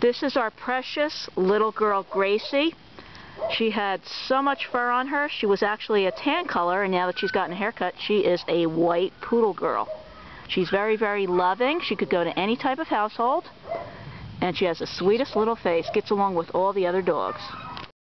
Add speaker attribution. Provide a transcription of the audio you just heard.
Speaker 1: This is our precious little girl, Gracie. She had so much fur on her, she was actually a tan color, and now that she's gotten a haircut, she is a white poodle girl. She's very, very loving. She could go to any type of household. And she has the sweetest little face. Gets along with all the other dogs.